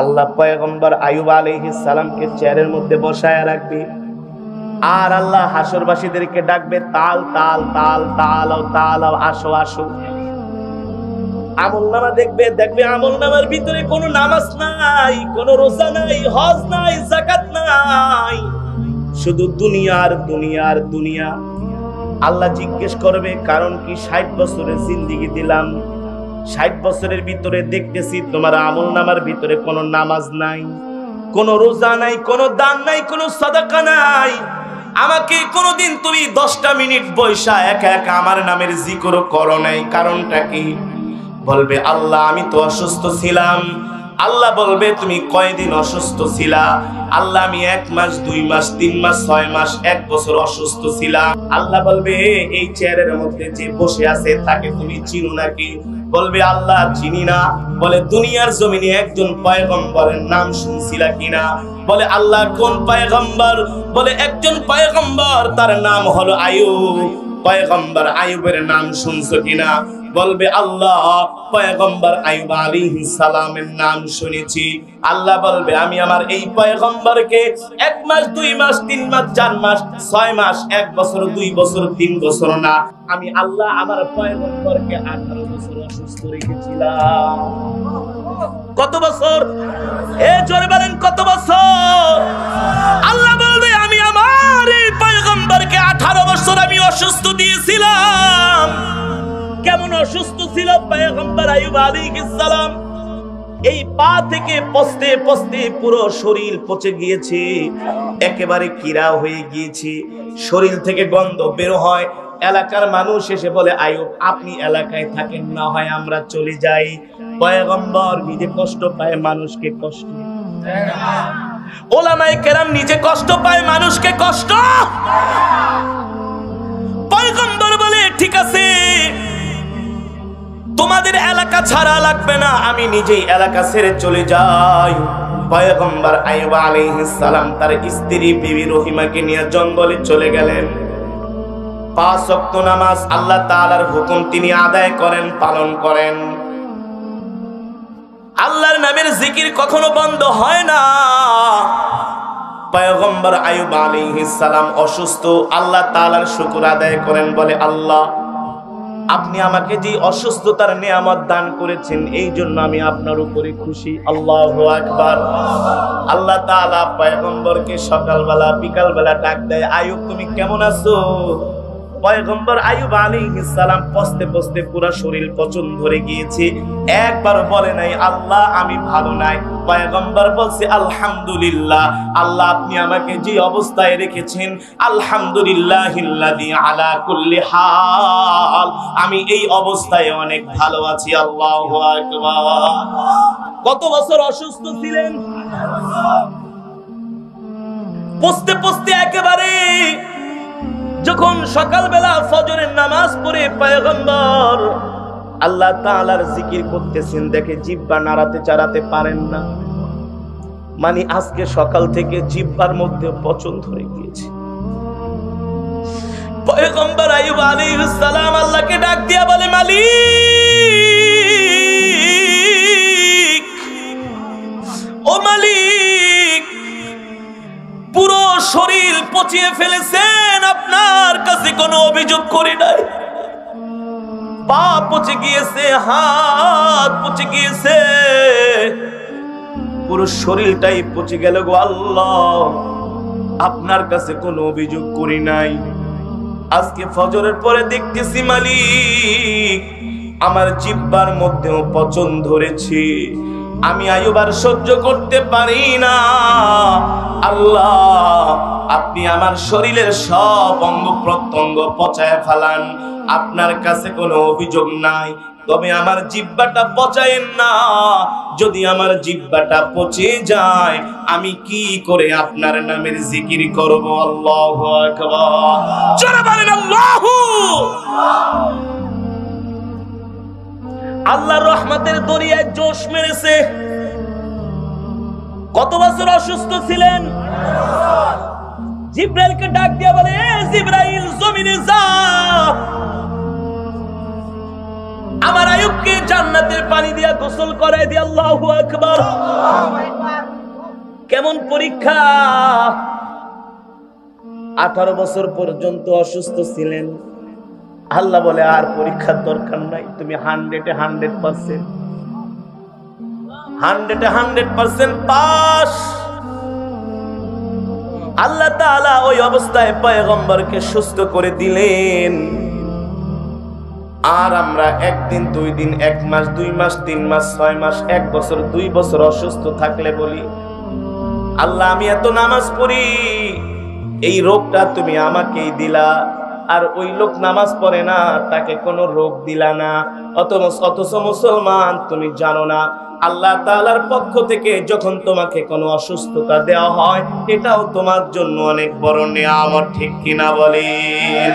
আল্লাহ পয়গম্বর আয়ুব আলাইহিস সালামকে চেয়ারের মধ্যে বসায় রাখবে। আর আল্লাহ হাসরবাসীদেরকে ডাকবে, তাল তাল তাল তাল তাল আসো আসো। আমল নামা দেখবে দেখবে আমল নামার ভিতরে কোনো নামাজ নাই, কোনো রোজা নাই, হজ নাই জাকাত নাই। শুধু দুনিয়ার দুনিয়ার দুনিয়া। আল্লাহ জিজ্ঞেস করবে, কারণ কি ষাট বছরের জিন্দিগি দিলাম? ষাট বছরের ভিতরে দেখতেছি তোমার আমল নামার ভিতরে কোনো নামাজ নাই, কোনো রোজা নাই, কোনো দান নাই, কোনো সাদাকা নাই। আমাকে কোনোদিন তুমি দশটা মিনিট বৈশা এক এক আমার নামের জিকর করো নাই, কারণটা কি? বলবে, আল্লাহ, আমি তো অসুস্থ ছিলাম। আল্লাহ বলবে, তুমি কয়দিন অসুস্থ ছিলা? আল্লাহ, আমি এক মাস, দুই মাস, তিন মাস, ছয় মাস, এক বছর অসুস্থ ছিলাম। আল্লাহ বলবে এই চেয়ারের মধ্যে যে বসে আছে, তাকে তুমি চিনো নাকি? বলবে, আল্লাহ, চিনি না। বলে, দুনিয়ার জমিনে একজন পয়গম্বরের নাম শুনছিলা কিনা? বলে, আল্লাহ, কোন পয়গম্বর? বলে, একজন পয়গম্বর, তার নাম হলো আয়ুব। পয়গম্বর আয়ুবের নাম শুনছো কিনা? বলবে, আল্লাহ, পয়গম্বর আয়ুব আলাইহিস সালামের নাম শুনেছি। আল্লাহ বলবে, আমি আমার এই পয়গম্বরকে এক মাস, দুই মাস, তিন মাস, চার মাস, ছয় মাস, এক বছর, দুই বছর, তিন বছর না। আমি আল্লাহ আমার পয়গম্বরকে আঠারো বছর অসুস্থ রেখেছিলাম। কত বছর? এ জোরে বলেন, কত বছর? আল্লাহ বলবে, আমি আমার এই পয়গম্বরকে আঠারো বছর আমি অসুস্থ দিয়েছিলাম। অসুস্থ ছিল পয়গম্বর আয়ুব আলাইহিস সালাম। এই পা থেকে পস্তে পস্তে পুরো শরীর পচে গিয়েছে, একেবারে কিরা হয়ে গিয়েছে। শরীর থেকে গন্ধ বের হয়, এলাকার মানুষ এসে বলে আয়ুব আপনি এলাকায় থাকেন, না হয় আমরা চলে যাই। পয়গম্বর নিজে কষ্ট পায় মানুষকে কষ্ট। ওলামাই কেরাম নিজে কষ্ট পায় মানুষকে কষ্ট। পয়গম্বর বলে, ঠিক আছে তোমাদের এলাকা ছাড়া লাগবে না, আমি নিজেই এলাকা ছেড়ে চলে যাই। পয়গম্বর আইব সালাম তার স্ত্রী বিবি রহিমাকে নিয়ে জঙ্গলে চলে গেলেন। পাঁচ ওয়াক্ত নামাজ আল্লাহ তাআলার হুকুম তিনি আদায় করেন, পালন করেন। আল্লাহর নামের জিকির কখনো বন্ধ হয় না। পয়গম্বর আয়ুব আলাইহিস সালাম অসুস্থ, আল্লাহ তাআলার শুকর আদায় করেন, বলে আল্লাহ আপনি আমাকে যে অসুস্থতার নিয়ামত দান করেছেন এই জন্য আমি আপনার উপরে খুশি। আল্লাহ আকবার। আল্লাহ তাআলা পয়গম্বরকে সকালবেলা, বিকালবেলা ডাক দেয়, আয়ুব, তুমি কেমন আছো? পয়গম্বর আয়ুব আলাইহিস সালাম পস্তে পস্তে পুরা শরীর পচন ধরে গিয়েছে। একবার বলে নাই, আল্লাহ, আমি ভালো নাই। পয়গম্বর বলছে, আলহামদুলিল্লাহ, আল্লাহ, আপনি আমাকে যে অবস্থায় রেখেছেন, আলহামদুলিল্লাহিল্লাযী আলা কুল্লি হাল। আমি এই অবস্থায় অনেক ভালো আছি, আল্লাহ কত বছর অসুস্থ ছিলেন? পস্তে পস্তে একেবারে যখন সকালবেলা ফজরের নামাজ পড়ে পয়গম্বর, আল্লাহ তাআলার জিকির করতেছেন, দেখে জিব্বা নাড়াতে চাড়াতে পারেন না। মানে আজকে সকাল থেকে জিব্বার মধ্যে পচন ধরে গিয়েছে। পয়গম্বর আইয়ুব আলাইহিস সালাম আল্লাহকে ডাক দিয়া বলে, মালিক! ও মালিক! পুরো শরীর পচিয়ে ফেলেছেন আপনার কাছে কোনো অভিযোগ করি নাই। পা পচে গিয়েছে, হাত পচে গিয়েছে। পুরো শরীরটাই পচে গেল গো আল্লাহ। আপনার কাছে কোনো অভিযোগ করি নাই। আজকে ফজরের পরে দেখতেছি মালিক, আমার জিব্বার মধ্যেও পচন ধরেছে। আমি আয়ুবার সহ্য করতে পারি না। আল্লাহ, আপনি আমার শরীরের সব অঙ্গ প্রত্যঙ্গ পচায় ফেলান। আপনার কাছে কোনো অভিযোগ নাই। তবে আমার জিব্বাটা পচায়েন না। যদি আমার জিব্বাটা পচে যায়, আমি কি করে আপনার নামের জিকির করব? আল্লাহু আকবার। জোরে বলেন আল্লাহু। আল্লাহর রহমতের দরিয়ায় জোশ মেরেছে। কত বছর অসুস্থ ছিলেন? জিব্রাইলকে ডাক দিয়া বলে জিব্রাইল, জমিনে যা। আমার আয়ুবকে জান্নাতের পানি দিয়া গোসল করায় দিয়ে আল্লাহু আকবার। কেমন পরীক্ষা? আঠারো বছর পর্যন্ত অসুস্থ ছিলেন। আল্লাহ বলে, আর পরীক্ষার দরকার নাই, তুমি হান্ড্রেডে হান্ড্রেড পার্সেন্ট হান্ড্রেডে হান্ড্রেড পার্সেন্ট পাস। আল্লাহ তাআলা ওই অবস্থায় পয়গম্বরকে সুস্থ করে দিলেন। আর আমরা একদিন, দুই দিন, এক মাস, দুই মাস, তিন মাস, ছয় মাস, এক বছর, দুই বছর অসুস্থ থাকলে বলি, আল্লাহ, আমি এত নামাজ পড়ি, এই রোগটা তুমি আমাকেই দিলা। আর ওই লোক নামাজ পড়ে না, তাকে কোনো রোগ দিলা না। অথচ মুসলমান, তুমি জানো না, আল্লাহ তালার পক্ষ থেকে যখন তোমাকে কোনো অসুস্থতা দেওয়া হয়, এটাও তোমার জন্য অনেক বড় নেয়ামত, ঠিক কিনা বলেন?